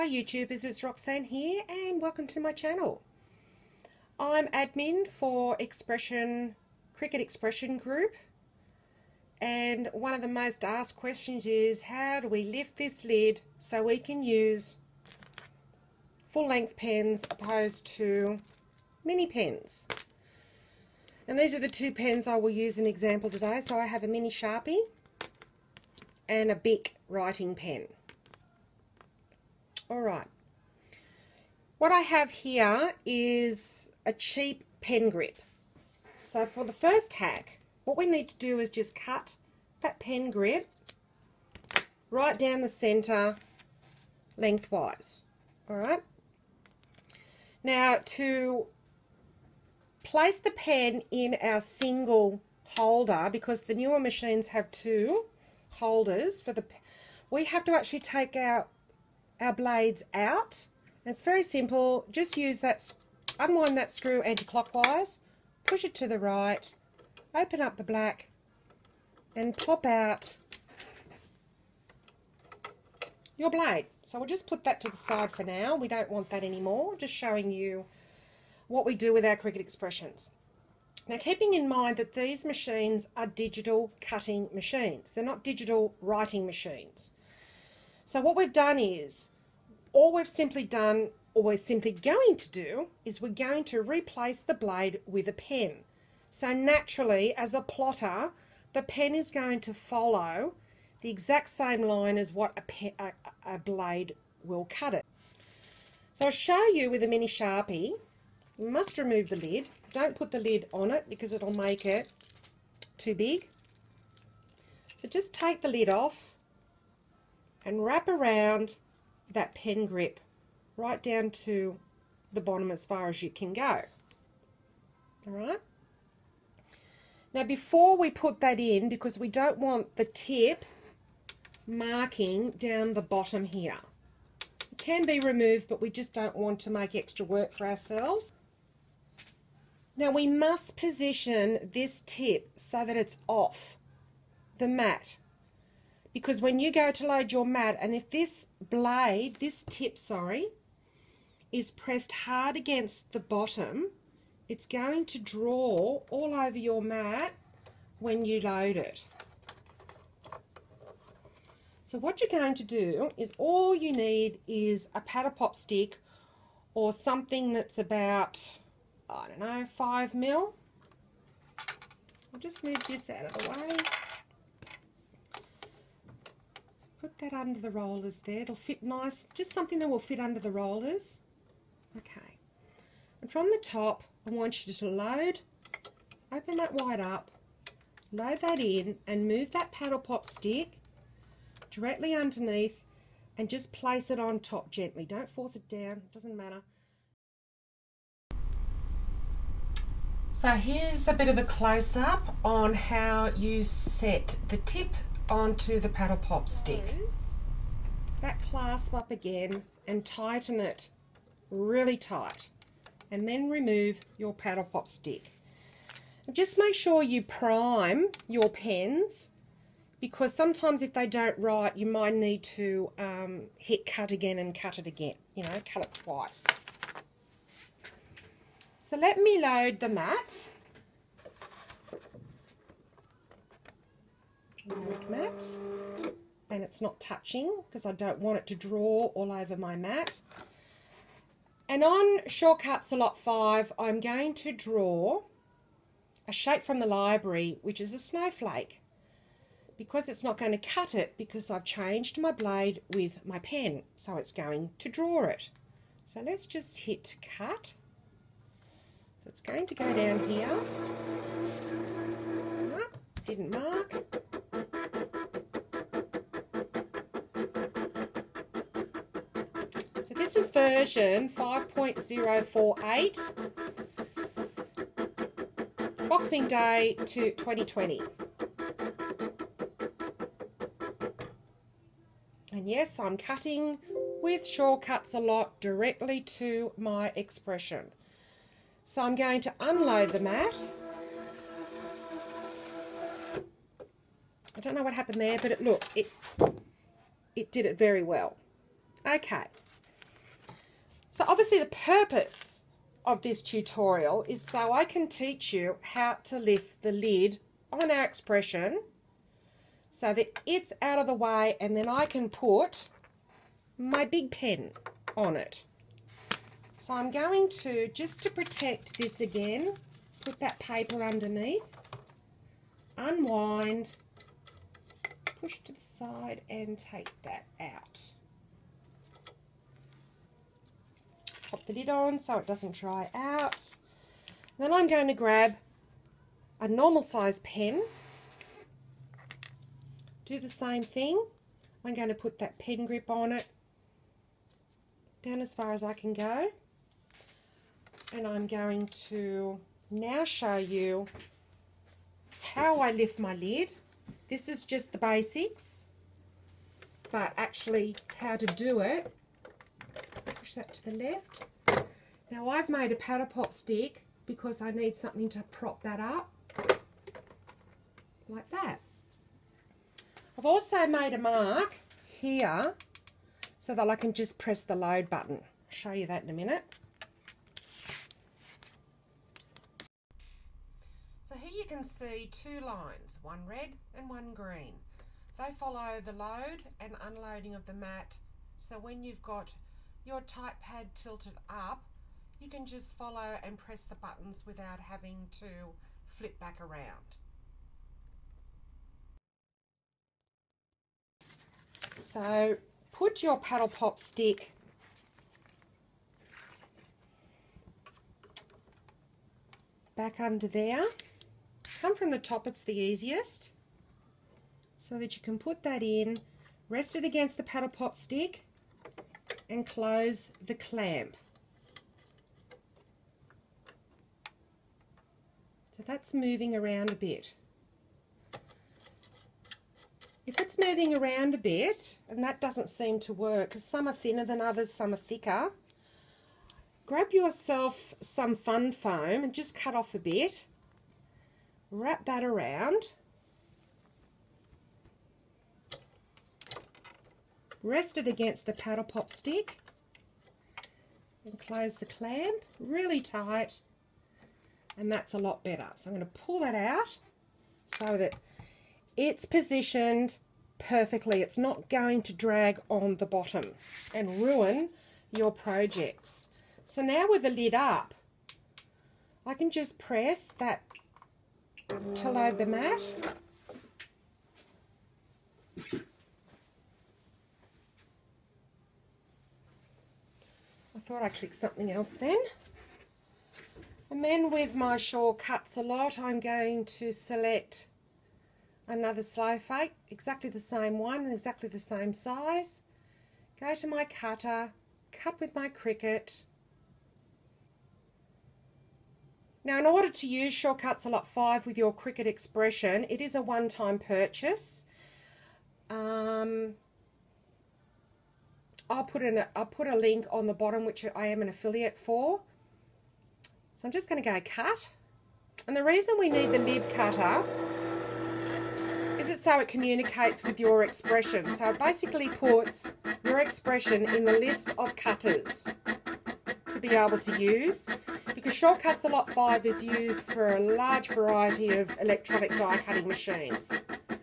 Hi YouTubers, it's Roxanne here and welcome to my channel. I'm admin for Expression Cricut Expression Group and one of the most asked questions is how do we lift this lid so we can use full length pens opposed to mini pens. And these are the two pens I will use an example today. So I have a mini Sharpie and a Bic writing pen. Alright. What I have here is a cheap pen grip. So for the first hack, what we need to do is just cut that pen grip right down the center lengthwise. Alright. Now to place the pen in our single holder because the newer machines have two holders for the we have to actually take our our blades out it's very simple just use that unwind that screw anti-clockwise push it to the right open up the black and pop out your blade so we'll just put that to the side for now we don't want that anymore just showing you what we do with our Cricut expressions. Now keeping in mind that these machines are digital cutting machines. They're not digital writing machines. So what we've done is, all we've simply done, or we're simply going to do, is we're going to replace the blade with a pen. So naturally, as a plotter, the pen is going to follow the exact same line as what a, pen, a, a blade will cut it. So I'll show you with a mini Sharpie you must remove the lid. Don't put the lid on it because it'll make it too big. So just take the lid off and wrap around that pen grip right down to the bottom as far as you can go. Alright? Now before we put that in, because we don't want the tip marking down the bottom here. It can be removed, but we just don't want to make extra work for ourselves. Now we must position this tip so that it's off the mat. Because when you go to load your mat, and if this blade, this tip, sorry, is pressed hard against the bottom, it's going to draw all over your mat when you load it. So what you're going to do is all you need is a paddle pop stick or something that's about I don't know, 5 mil. I'll just move this out of the way. Put that under the rollers there. It'll fit nice. Just something that will fit under the rollers. Okay. And from the top, I want you to load, open that wide up, load that in, and move that paddle pop stick directly underneath and just place it on top gently. Don't force it down, it doesn't matter. So here's a bit of a close-up on how you set the tip onto the paddle pop stick. That clasp up again and tighten it really tight and then remove your paddle pop stick. Just make sure you prime your pens because sometimes if they don't write you might need to um, hit cut again and cut it again, you know, cut it twice. So let me load the mat. Mat. And it's not touching because I don't want it to draw all over my mat. And on Sure Cuts a Lot 5, I'm going to draw a shape from the library, which is a snowflake. Because it's not going to cut it, because I've changed my blade with my pen, so it's going to draw it. So let's just hit cut So it's going to go down here. didn't mark. This is version 5.048, Boxing Day to 2020. And yes, I'm cutting with Sure Cuts a Lot directly to my expression. So I'm going to unload the mat. I don't know what happened there, but it look, it it did it very well. Okay. So obviously the purpose of this tutorial is so I can teach you how to lift the lid on our expression so that it's out of the way and then I can put my big pen on it. So I'm going to, just to protect this again, put that paper underneath, unwind, push to the side and take that out. Pop the lid on so it doesn't dry out. Then I'm going to grab a normal size pen do the same thing. I'm going to put that pen grip on it down as far as I can go. And I'm going to now show you how I lift my lid. This is just the basics, but actually how to do it. Push that to the left. Now I've made a paddle pop stick because I need something to prop that up, like that. I've also made a mark here so that I can just press the load button. I'll show you that in a minute. So here you can see two lines, one red and one green. They follow the load and unloading of the mat. So when you've got your type pad tilted up, you can just follow and press the buttons without having to flip back around. So put your paddle pop stick back under there. Come from the top, it's the easiest. So that you can put that in, rest it against the paddle pop stick and close the clamp. So that's moving around a bit. If it's moving around a bit, and that doesn't seem to work, because some are thinner than others, some are thicker, grab yourself some fun foam and just cut off a bit. Wrap that around. Rest it against the paddle pop stick and close the clamp really tight and that's a lot better. So I'm going to pull that out so that it's positioned perfectly. It's not going to drag on the bottom and ruin your projects. So now with the lid up, I can just press that to load the mat. Thought I'd click something else then. And then with my Sure Cuts a Lot, I'm going to select another slow fake, exactly the same one, exactly the same size. Go to my cutter, cut with my Cricut. Now in order to use Sure Cuts a Lot 5 with your Cricut expression, it is a one-time purchase. Um, I'll put in a, I'll put a link on the bottom which I am an affiliate for. So I'm just going to go cut. And the reason we need the nib cutter is it so it communicates with your expression. So it basically puts your expression in the list of cutters to be able to use because Sure Cuts a Lot 5 is used for a large variety of electronic die cutting machines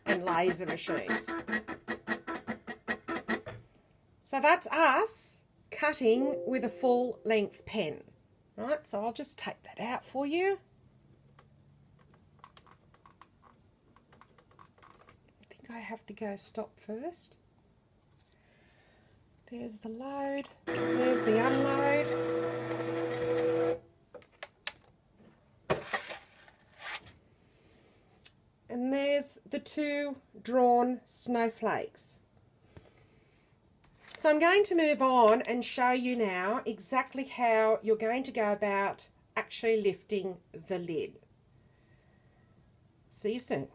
and laser machines. So that's us cutting with a full length pen. Right, so I'll just take that out for you. I think I have to go stop first. There's the load, there's the unload. And there's the two drawn snowflakes. So I'm going to move on and show you now exactly how you're going to go about actually lifting the lid. See you soon.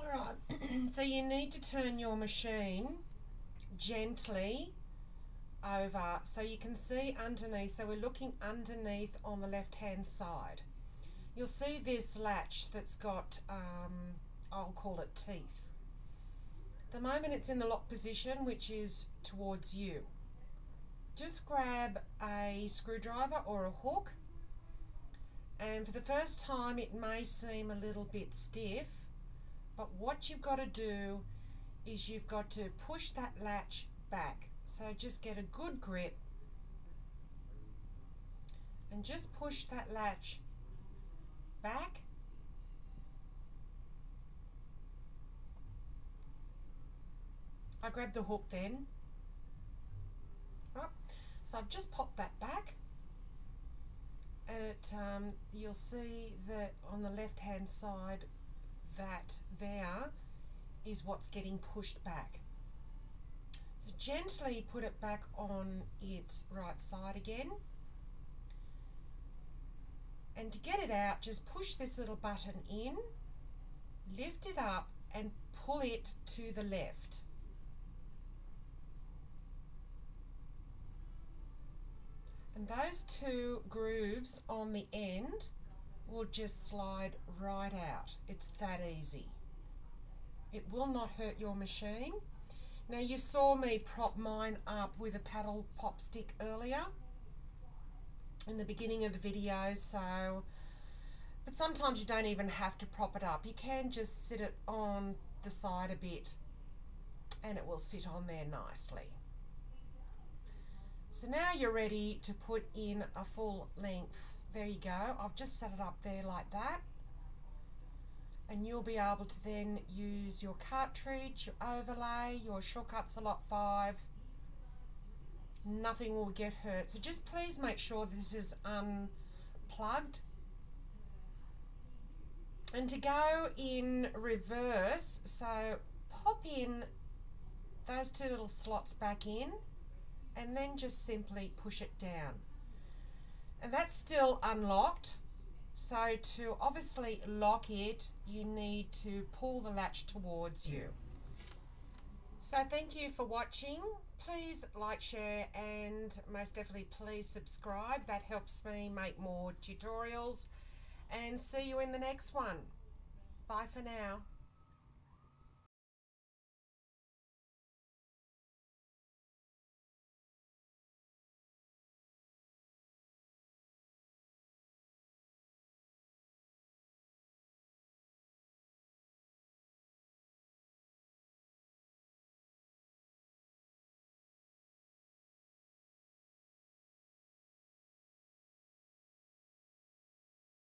Alright, so you need to turn your machine gently over so you can see underneath. So we're looking underneath on the left hand side. You'll see this latch that's got, um, I'll call it teeth. The moment it's in the lock position which is towards you. just grab a screwdriver or a hook and for the first time it may seem a little bit stiff but what you've got to do is you've got to push that latch back so just get a good grip and just push that latch back I grab the hook then. Right. so I've just popped that back. And it um, you'll see that on the left hand side that there is what's getting pushed back. So gently put it back on its right side again. And to get it out just push this little button in lift it up and pull it to the left And those two grooves on the end will just slide right out. It's that easy. It will not hurt your machine. Now you saw me prop mine up with a paddle pop stick earlier in the beginning of the video so but sometimes you don't even have to prop it up you can just sit it on the side a bit and it will sit on there nicely so now you're ready to put in a full length. There you go. I've just set it up there like that. And you'll be able to then use your cartridge, your overlay, your Sure Cuts a Lot 5. Nothing will get hurt. So just please make sure this is unplugged. And to go in reverse, so pop in those two little slots back in and then just simply push it down. And that's still unlocked. So to obviously lock it, you need to pull the latch towards you. So thank you for watching. Please like, share, and most definitely please subscribe. That helps me make more tutorials. And see you in the next one. Bye for now.